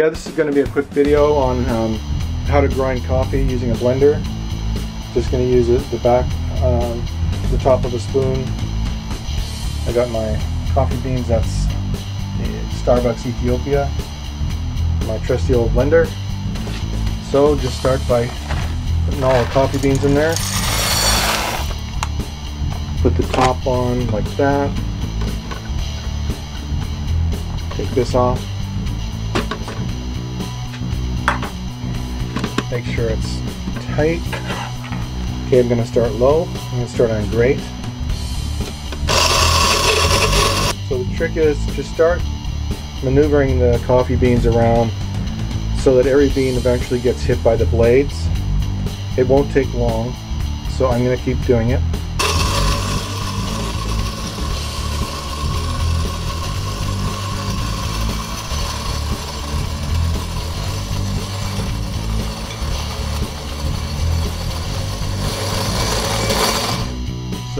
Yeah, this is going to be a quick video on um, how to grind coffee using a blender. Just going to use the back, um, the top of a spoon. I got my coffee beans, that's Starbucks Ethiopia. My trusty old blender. So just start by putting all the coffee beans in there. Put the top on like that. Take this off. Make sure it's tight. Okay, I'm going to start low. I'm going to start on grate. So the trick is to start maneuvering the coffee beans around so that every bean eventually gets hit by the blades. It won't take long, so I'm going to keep doing it.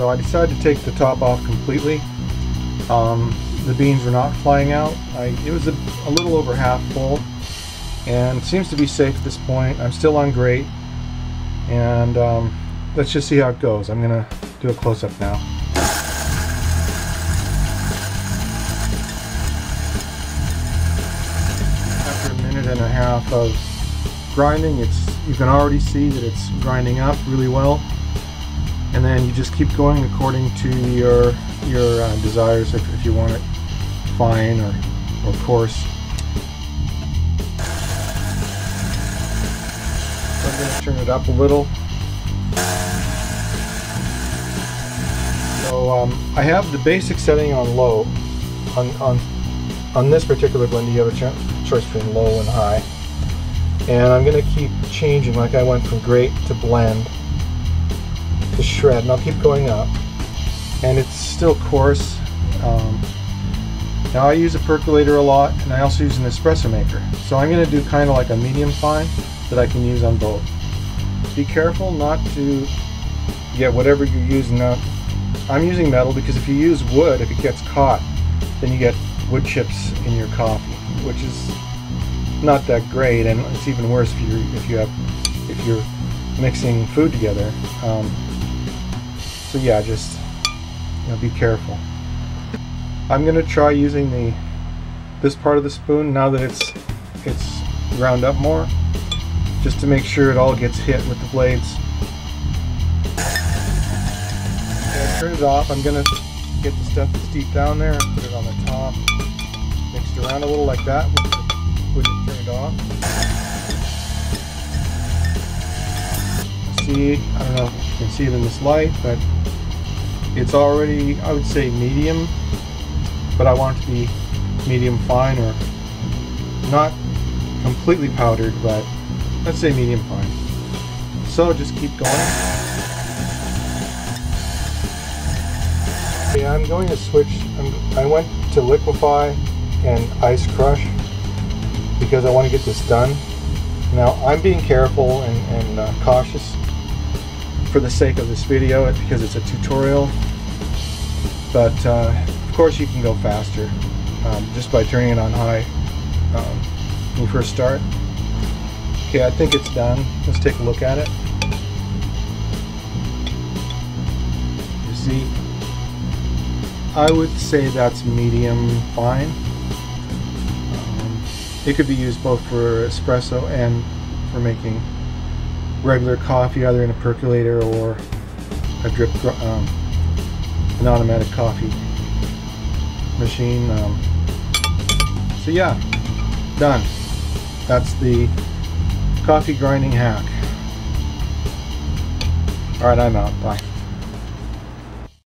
So I decided to take the top off completely. Um, the beans were not flying out. I, it was a, a, little over half full and seems to be safe at this point. I'm still on grate and um, let's just see how it goes. I'm gonna do a close-up now. After a minute and a half of grinding, it's you can already see that it's grinding up really well and then you just keep going according to your your uh, desires if, if you want it fine or, or coarse. So I'm going to turn it up a little. So um, I have the basic setting on low. On, on, on this particular blender you have a choice between low and high. And I'm going to keep changing like I went from grate to blend to shred and I'll keep going up. And it's still coarse. Um, now I use a percolator a lot and I also use an espresso maker. So I'm going to do kind of like a medium fine that I can use on both. Be careful not to get whatever you're using now I'm using metal because if you use wood if it gets caught then you get wood chips in your coffee which is not that great and it's even worse if you if you have if you're mixing food together. Um, so yeah, just you know, be careful. I'm gonna try using the this part of the spoon now that it's it's ground up more, just to make sure it all gets hit with the blades. Okay, turn it off. I'm gonna get the stuff that's deep down there and put it on the top. Mix it around a little like that with it turned off. See, I don't know if you can see it in this light, but it's already, I would say medium, but I want it to be medium fine or not completely powdered, but let's say medium fine. So just keep going. I'm going to switch, I'm, i went to liquefy and ice crush because I want to get this done. Now I'm being careful and, and uh, cautious for the sake of this video because it's a tutorial. But uh, of course you can go faster um, just by turning it on high. Um, when you first start. Okay I think it's done. Let's take a look at it. You see? I would say that's medium fine. Um, it could be used both for espresso and for making regular coffee either in a percolator or a drip um, an automatic coffee machine um, so yeah done. That's the coffee grinding hack. Alright I'm out. Bye